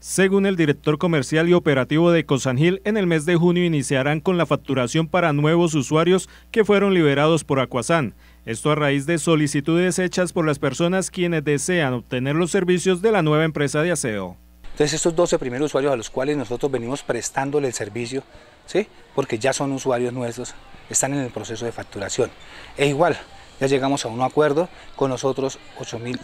Según el director comercial y operativo de Cosangil, en el mes de junio iniciarán con la facturación para nuevos usuarios que fueron liberados por Acuasan. Esto a raíz de solicitudes hechas por las personas quienes desean obtener los servicios de la nueva empresa de aseo. Entonces estos 12 primeros usuarios a los cuales nosotros venimos prestándole el servicio, ¿sí? porque ya son usuarios nuestros, están en el proceso de facturación. E igual, ya llegamos a un acuerdo con nosotros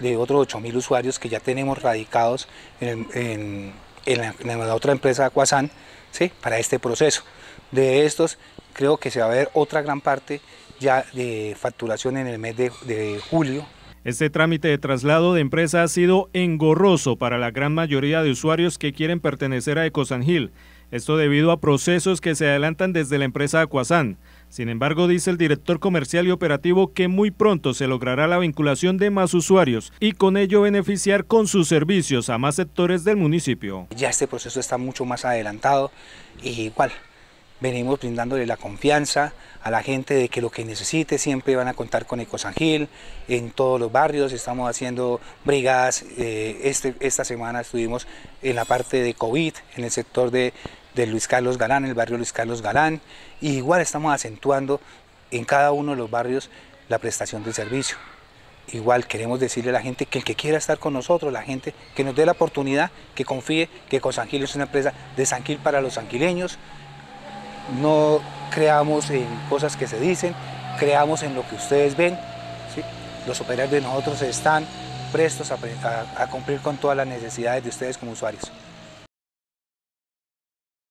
de otros 8.000 usuarios que ya tenemos radicados en, la, otra empresa Aquasan ¿sí? para este proceso. De estos creo que se va a ver otra gran parte ya de facturación en el mes de, de julio, este trámite de traslado de empresa ha sido engorroso para la gran mayoría de usuarios que quieren pertenecer a Ecosangil. Esto debido a procesos que se adelantan desde la empresa Aquasan. Sin embargo, dice el director comercial y operativo que muy pronto se logrará la vinculación de más usuarios y con ello beneficiar con sus servicios a más sectores del municipio. Ya este proceso está mucho más adelantado y igual venimos brindándole la confianza a la gente de que lo que necesite siempre van a contar con Ecosangil en todos los barrios, estamos haciendo brigadas, eh, este, esta semana estuvimos en la parte de COVID, en el sector de, Luis Carlos Galán, el barrio Luis Carlos Galán, igual estamos acentuando en cada uno de los barrios la prestación del servicio. Igual queremos decirle a la gente que el que quiera estar con nosotros, la gente que nos dé la oportunidad, que confíe que Ecosangil es una empresa de Sanquil para los sanquileños, no creamos en cosas que se dicen, creamos en lo que ustedes ven. Los operarios de nosotros están prestos a, cumplir con todas las necesidades de ustedes como usuarios.